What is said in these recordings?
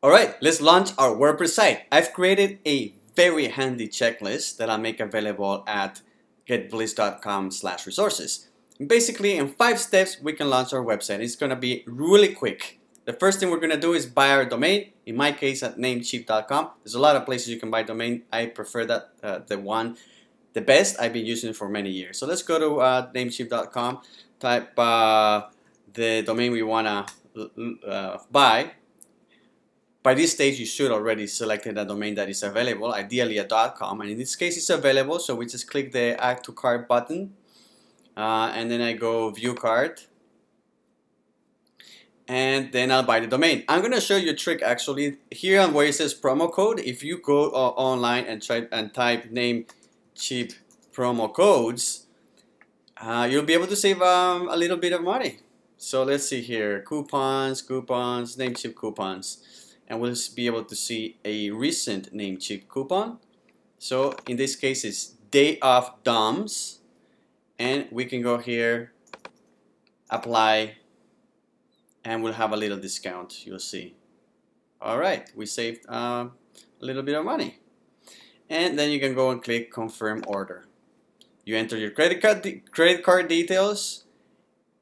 All right, let's launch our WordPress site. I've created a very handy checklist that I'll make available at getbliss.com slash resources. Basically, in five steps, we can launch our website. It's gonna be really quick. The first thing we're gonna do is buy our domain. In my case, at namecheap.com. There's a lot of places you can buy domain. I prefer that uh, the one, the best. I've been using for many years. So let's go to uh, namecheap.com. Type uh, the domain we wanna uh, buy by this stage, you should already selected a domain that is available, ideally a .com, and in this case it's available, so we just click the Add to Cart button, uh, and then I go View Cart, and then I'll buy the domain. I'm gonna show you a trick actually. Here on where it says promo code, if you go uh, online and try and type name cheap promo codes, uh, you'll be able to save um, a little bit of money. So let's see here, coupons, coupons, Namecheap coupons and we'll be able to see a recent Namecheap coupon. So in this case it's day of DOMS and we can go here apply and we'll have a little discount you'll see. Alright we saved uh, a little bit of money. And then you can go and click confirm order. You enter your credit card credit card details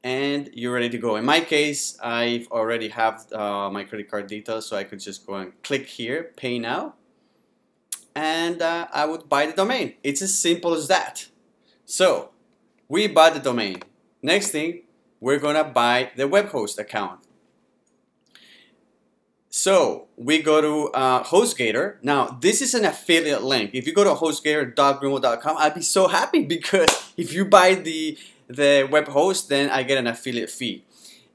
and you're ready to go. In my case, I already have uh, my credit card details, so I could just go and click here, pay now, and uh, I would buy the domain. It's as simple as that. So, we bought the domain. Next thing, we're gonna buy the web host account. So we go to uh, HostGator. Now this is an affiliate link. If you go to HostGator.Greenwald.com, I'd be so happy because if you buy the the web host, then I get an affiliate fee.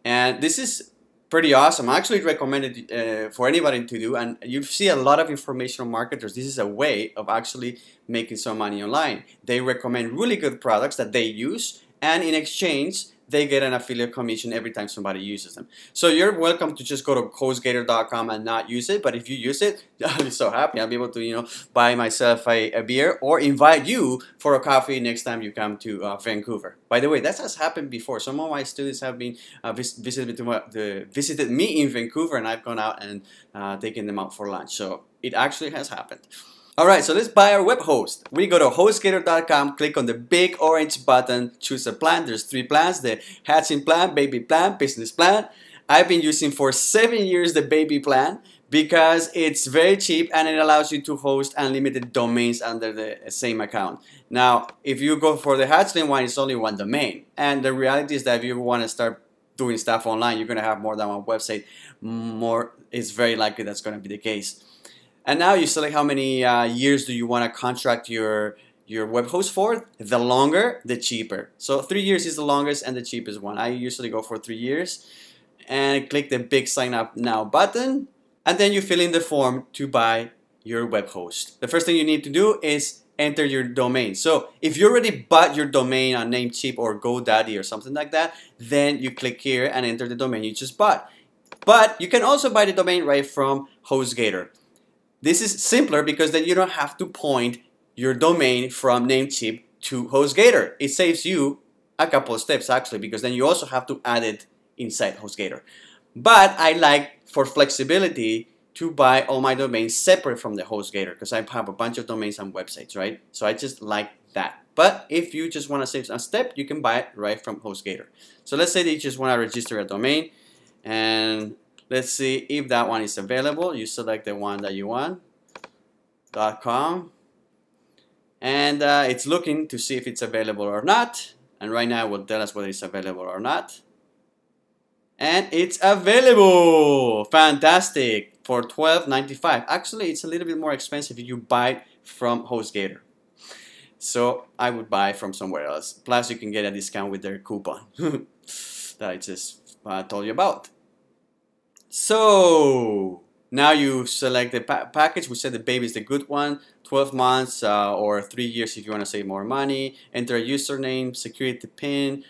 And this is pretty awesome. I actually recommend it uh, for anybody to do. And you see a lot of informational marketers. This is a way of actually making some money online. They recommend really good products that they use. And in exchange, they get an affiliate commission every time somebody uses them. So you're welcome to just go to HostGator.com and not use it, but if you use it, I'll be so happy. I'll be able to, you know, buy myself a, a beer or invite you for a coffee next time you come to uh, Vancouver. By the way, that has happened before. Some of my students have been uh, vis visited, to, visited me in Vancouver and I've gone out and uh, taken them out for lunch. So it actually has happened. Alright, so let's buy our web host. We go to hostgator.com, click on the big orange button, choose a plan. There's three plans, the hatchling plan, baby plan, business plan. I've been using for seven years the baby plan because it's very cheap and it allows you to host unlimited domains under the same account. Now, if you go for the hatchling one, it's only one domain. And the reality is that if you want to start doing stuff online, you're going to have more than one website. More, it's very likely that's going to be the case. And now you select how many uh, years do you want to contract your your web host for. The longer, the cheaper. So three years is the longest and the cheapest one. I usually go for three years. And click the big sign up now button. And then you fill in the form to buy your web host. The first thing you need to do is enter your domain. So if you already bought your domain on Namecheap or GoDaddy or something like that, then you click here and enter the domain you just bought. But you can also buy the domain right from HostGator. This is simpler because then you don't have to point your domain from Namecheap to HostGator. It saves you a couple of steps actually because then you also have to add it inside HostGator. But I like for flexibility to buy all my domains separate from the HostGator because I have a bunch of domains and websites, right? So I just like that. But if you just want to save a step, you can buy it right from HostGator. So let's say that you just want to register a domain and Let's see if that one is available. You select the one that you want. .com. And uh, it's looking to see if it's available or not. And right now it will tell us whether it's available or not. And it's available! Fantastic! For $12.95 actually it's a little bit more expensive if you buy from HostGator. So I would buy from somewhere else. Plus you can get a discount with their coupon that I just uh, told you about so now you select the pa package. We said the baby is the good one. 12 months uh, or 3 years if you want to save more money. Enter a username, security PIN,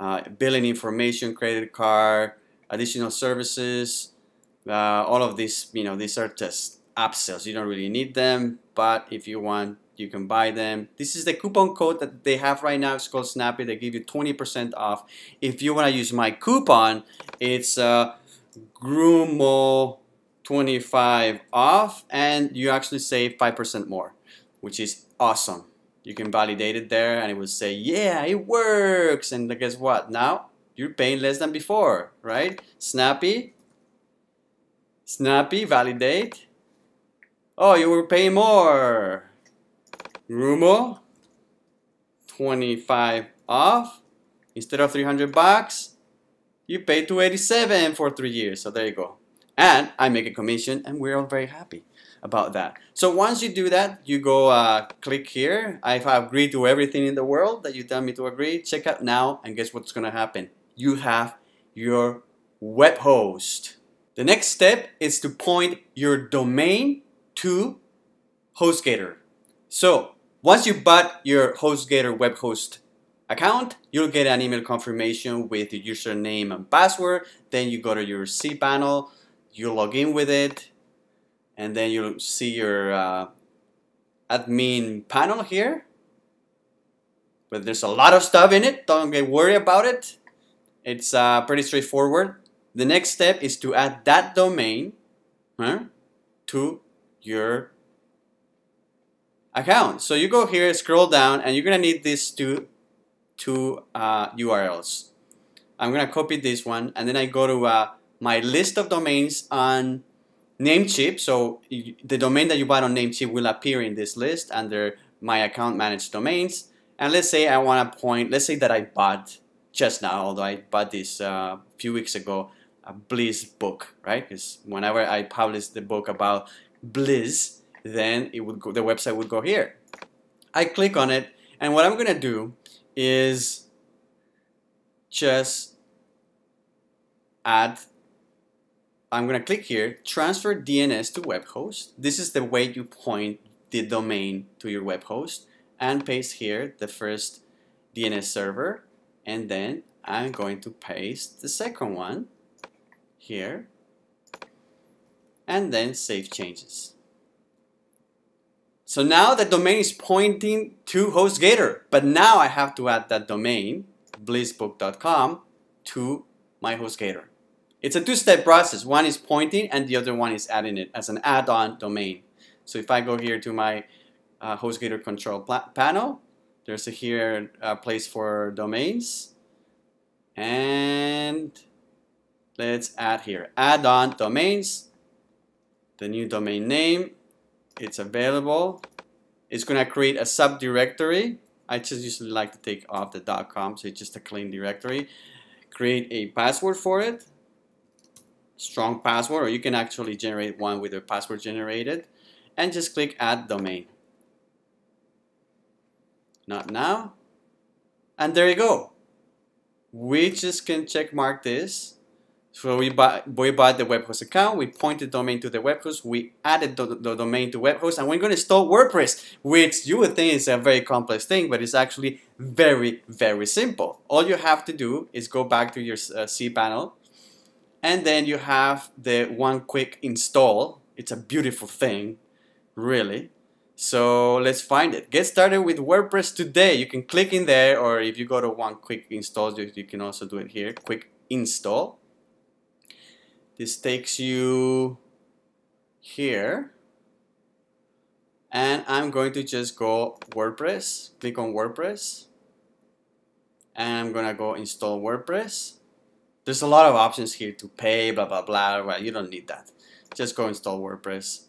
uh, billing information, credit card, additional services. Uh, all of these, you know, these are just upsells. You don't really need them, but if you want, you can buy them. This is the coupon code that they have right now. It's called Snappy. They give you 20% off. If you want to use my coupon, it's uh, Grumo 25 off and you actually save 5% more, which is awesome. You can validate it there and it will say, yeah, it works. And guess what? Now you're paying less than before, right? Snappy, Snappy, validate. Oh, you were paying more. Grumo, 25 off. Instead of 300 bucks, you pay 287 for three years. So there you go. And I make a commission and we're all very happy about that. So once you do that, you go uh, click here. I've agreed to everything in the world that you tell me to agree. Check out now and guess what's going to happen? You have your web host. The next step is to point your domain to HostGator. So once you bought your HostGator web host account, you'll get an email confirmation with your username and password. Then you go to your cPanel, you log in with it, and then you'll see your uh, admin panel here. But there's a lot of stuff in it. Don't get worried about it. It's uh, pretty straightforward. The next step is to add that domain huh, to your account. So you go here, scroll down, and you're gonna need these two, two uh, URLs. I'm gonna copy this one, and then I go to uh, my list of domains on Namecheap. So the domain that you bought on Namecheap will appear in this list under my account managed domains. And let's say I want to point, let's say that I bought just now, although I bought this uh, a few weeks ago, a Bliss book, right? Because whenever I publish the book about Bliss, then it would go, the website would go here. I click on it, and what I'm gonna do is just add. I'm gonna click here, transfer DNS to web host. This is the way you point the domain to your web host, and paste here the first DNS server, and then I'm going to paste the second one here and then save changes. So now the domain is pointing to HostGator, but now I have to add that domain, blissbook.com, to my HostGator. It's a two-step process. One is pointing and the other one is adding it as an add-on domain. So if I go here to my uh, HostGator control panel, there's a here a place for domains and let's add here add-on domains the new domain name it's available. It's gonna create a subdirectory. I just usually like to take off the .com so it's just a clean directory. Create a password for it. Strong password or you can actually generate one with a password generated. And just click add domain. Not now. And there you go. We just can check mark this so we bought, we bought the web host account, we pointed the domain to the web host, we added the, the domain to web host, and we're going to install WordPress, which you would think is a very complex thing, but it's actually very, very simple. All you have to do is go back to your uh, cPanel, and then you have the one quick install. It's a beautiful thing, really. So let's find it. Get started with WordPress today. You can click in there, or if you go to one quick install, you, you can also do it here, quick install this takes you here. And I'm going to just go WordPress, click on WordPress. And I'm gonna go install WordPress. There's a lot of options here to pay, blah, blah, blah. Well, you don't need that. Just go install WordPress.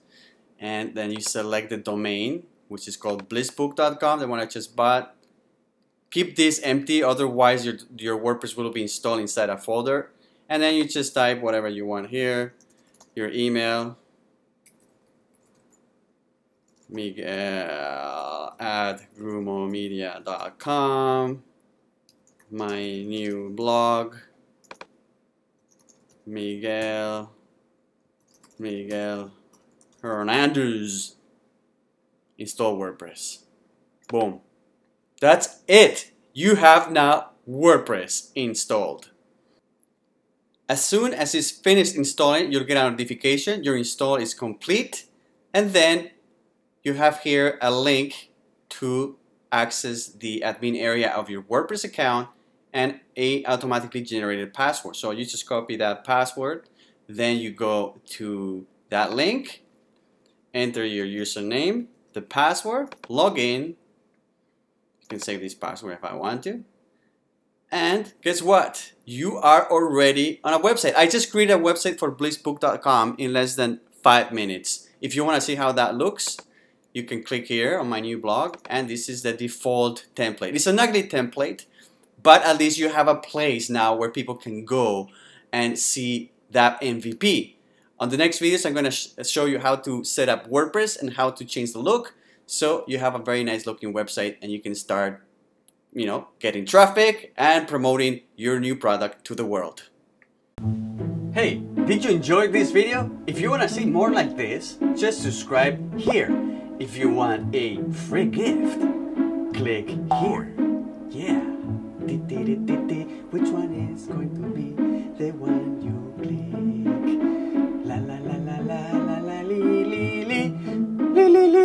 And then you select the domain, which is called blissbook.com, the one I just bought. Keep this empty, otherwise your, your WordPress will be installed inside a folder and then you just type whatever you want here. Your email. Miguel at grumomedia.com my new blog. Miguel. Miguel Hernandez. Install WordPress. Boom. That's it. You have now WordPress installed as soon as it's finished installing, you'll get a notification your install is complete and then you have here a link to access the admin area of your WordPress account and a automatically generated password. So you just copy that password, then you go to that link, enter your username, the password, log in. You can save this password if I want to. And guess what? You are already on a website. I just created a website for blissbook.com in less than five minutes. If you want to see how that looks, you can click here on my new blog and this is the default template. It's an ugly template, but at least you have a place now where people can go and see that MVP. On the next videos, I'm going to sh show you how to set up WordPress and how to change the look so you have a very nice looking website and you can start you know, getting traffic and promoting your new product to the world. Hey, did you enjoy this video? If you want to see more like this, just subscribe here. If you want a free gift, click here. Yeah. Which one is going to be the one you click? La la la la la la la li li li li li li